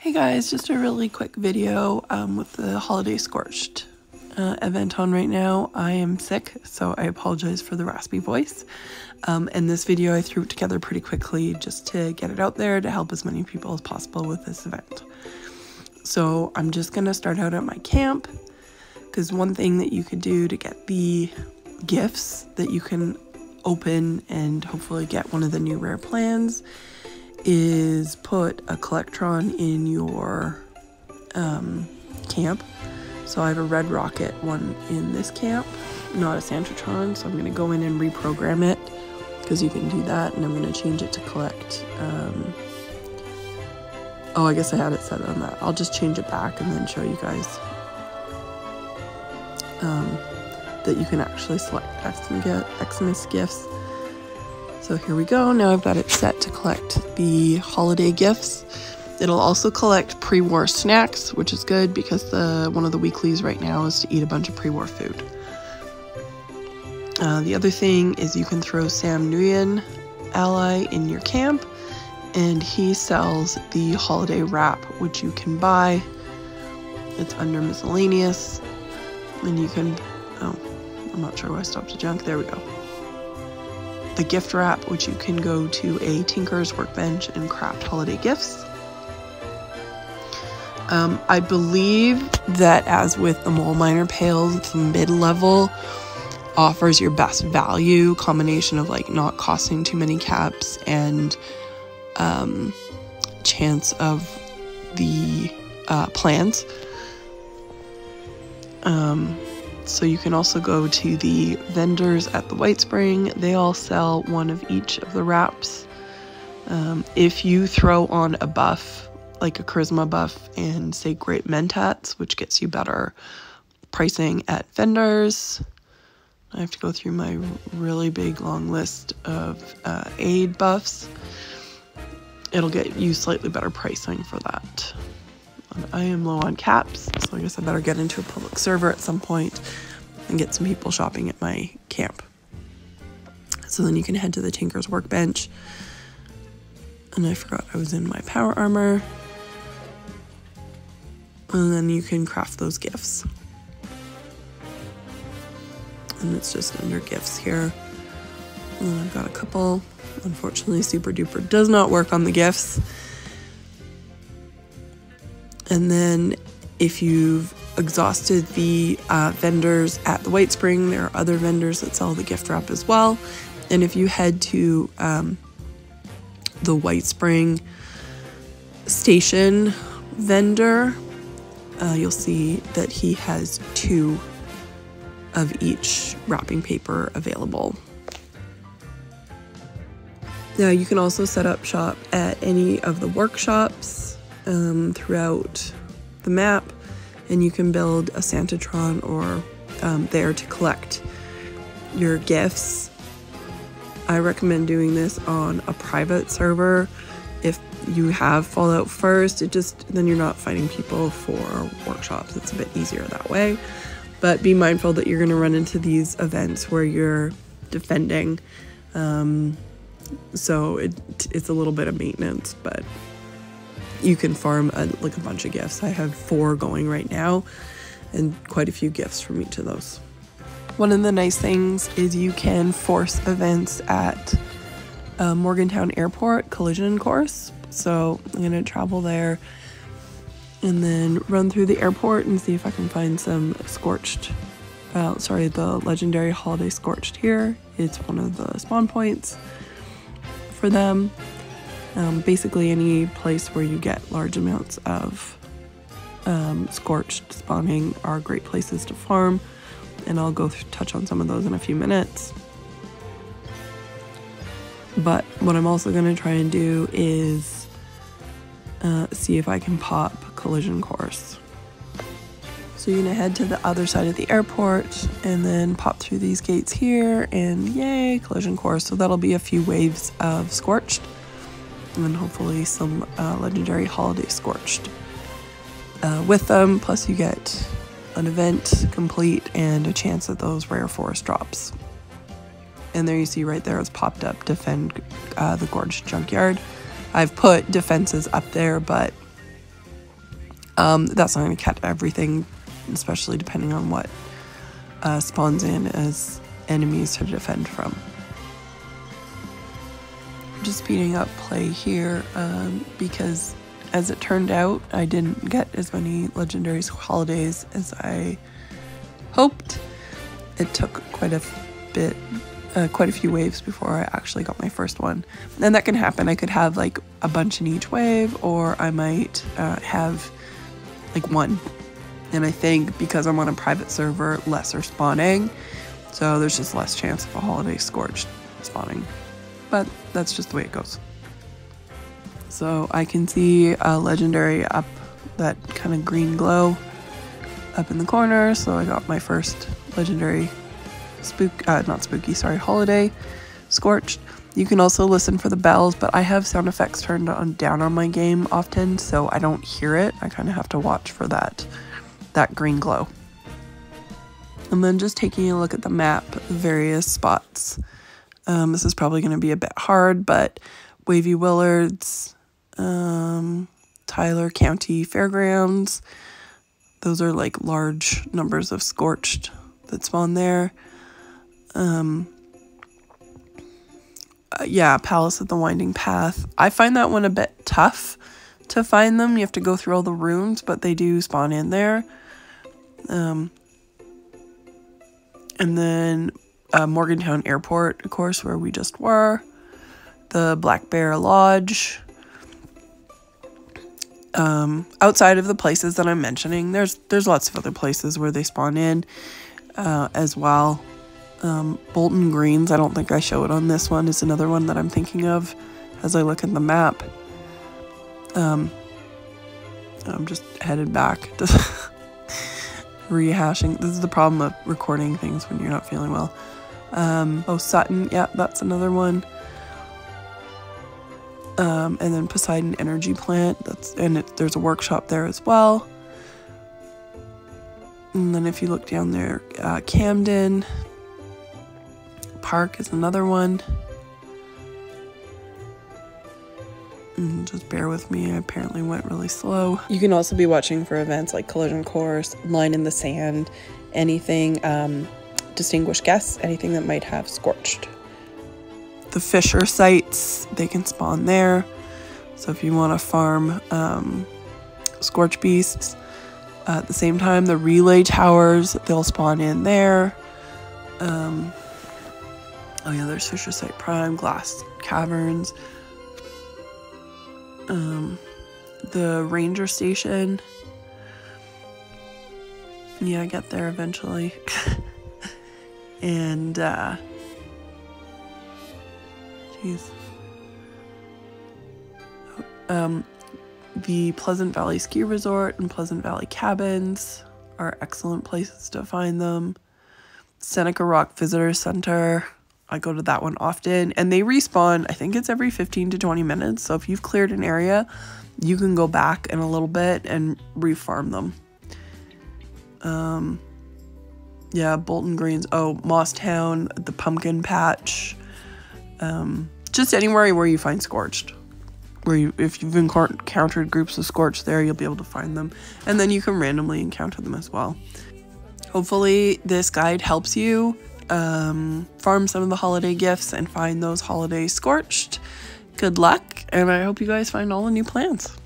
Hey guys, just a really quick video um, with the Holiday Scorched uh, event on right now. I am sick, so I apologize for the raspy voice. Um, and this video I threw together pretty quickly just to get it out there to help as many people as possible with this event. So I'm just to start out at my camp because one thing that you could do to get the gifts that you can open and hopefully get one of the new rare plans is put a Collectron in your um, camp. So I have a red rocket one in this camp, not a Santatron. So I'm going to go in and reprogram it because you can do that. And I'm going to change it to collect. Um, oh, I guess I had it set on that. I'll just change it back and then show you guys um, that you can actually select Xmas gifts so here we go. Now I've got it set to collect the holiday gifts. It'll also collect pre-war snacks, which is good because the one of the weeklies right now is to eat a bunch of pre-war food. Uh, the other thing is you can throw Sam Nguyen ally in your camp, and he sells the holiday wrap, which you can buy. It's under miscellaneous, and you can. Oh, I'm not sure why I stopped the junk. There we go the gift wrap, which you can go to a Tinker's Workbench and craft holiday gifts. Um, I believe that, as with the Mole Miner Pails, the mid level offers your best value combination of like not costing too many caps and um, chance of the uh, plans. Um, so you can also go to the vendors at the Whitespring. They all sell one of each of the wraps. Um, if you throw on a buff, like a charisma buff and say Grape Mentats, which gets you better pricing at vendors. I have to go through my really big long list of uh, aid buffs. It'll get you slightly better pricing for that. I am low on caps, so I guess I better get into a public server at some point and get some people shopping at my camp. So then you can head to the Tinker's workbench. And I forgot I was in my power armor. And then you can craft those gifts. And it's just under gifts here. And I've got a couple. Unfortunately, Super Duper does not work on the gifts. And then if you've exhausted the uh, vendors at the Whitespring, there are other vendors that sell the gift wrap as well. And if you head to um, the Whitespring station vendor, uh, you'll see that he has two of each wrapping paper available. Now, you can also set up shop at any of the workshops um, throughout the map and you can build a Santatron or um, there to collect your gifts. I recommend doing this on a private server. If you have Fallout first, it just then you're not fighting people for workshops. It's a bit easier that way. But be mindful that you're going to run into these events where you're defending. Um, so it, it's a little bit of maintenance, but you can farm a, like a bunch of gifts. I have four going right now and quite a few gifts from each of those. One of the nice things is you can force events at uh, Morgantown Airport collision course. So I'm going to travel there and then run through the airport and see if I can find some scorched. Uh, sorry, the legendary holiday scorched here. It's one of the spawn points for them. Um, basically, any place where you get large amounts of um, scorched spawning are great places to farm, and I'll go touch on some of those in a few minutes. But what I'm also going to try and do is uh, see if I can pop collision course. So you're gonna head to the other side of the airport and then pop through these gates here and yay, collision course. So that'll be a few waves of Scorched and then hopefully some uh, legendary holiday scorched uh, with them. Plus, you get an event complete and a chance at those rare forest drops. And there you see right there it's popped up defend uh, the gorge junkyard. I've put defenses up there, but Um, that's not going to catch everything, especially depending on what uh, spawns in as enemies to defend from. Just speeding up play here um, because as it turned out, I didn't get as many legendary holidays as I hoped. It took quite a bit, uh, quite a few waves before I actually got my first one. And that can happen. I could have like a bunch in each wave, or I might uh, have like one. And I think because I'm on a private server, less are spawning. So there's just less chance of a holiday scorched spawning. But that's just the way it goes. So I can see a legendary up that kind of green glow up in the corner. So I got my first legendary spook, uh, not spooky, sorry, holiday scorched. You can also listen for the bells, but I have sound effects turned on down on my game often, so I don't hear it. I kind of have to watch for that that green glow. And then just taking a look at the map, various spots. Um, this is probably going to be a bit hard, but Wavy Willards, um, Tyler County Fairgrounds. Those are like large numbers of scorched that spawn there. Um, uh, yeah, Palace of the Winding Path. I find that one a bit tough to find them. You have to go through all the rooms, but they do spawn in there. Um, and then uh, Morgantown Airport, of course, where we just were. The Black Bear Lodge. Um, outside of the places that I'm mentioning, there's there's lots of other places where they spawn in uh, as well. Um, Bolton Greens, I don't think I show it on this one, is another one that I'm thinking of as I look at the map. Um, I'm just headed back to rehashing. This is the problem of recording things when you're not feeling well. Um, oh, Sutton, yeah, that's another one. Um, and then Poseidon Energy Plant, that's and it, there's a workshop there as well. And then if you look down there, uh, Camden Park is another one. Just bear with me, I apparently went really slow. You can also be watching for events like Collision Course, Line in the Sand, anything, um, Distinguished Guests, anything that might have Scorched. The Fissure sites, they can spawn there. So if you want to farm um, Scorchbeasts, uh, at the same time, the relay towers, they'll spawn in there. Um, oh yeah, there's Fissure Site Prime, Glass Caverns. Um, the ranger station. Yeah, I get there eventually. and, uh, jeez. Um, the Pleasant Valley Ski Resort and Pleasant Valley Cabins are excellent places to find them. Seneca Rock Visitor Center, I go to that one often, and they respawn, I think it's every 15 to 20 minutes. So if you've cleared an area, you can go back in a little bit and refarm them. Um, yeah, Bolton Greens. Oh, Mosstown, the Pumpkin Patch. Um, just anywhere where you find Scorched where you, if you've encountered groups of Scorch there, you'll be able to find them. And then you can randomly encounter them as well. Hopefully this guide helps you um, farm some of the holiday gifts and find those holiday Scorched. Good luck, and I hope you guys find all the new plants.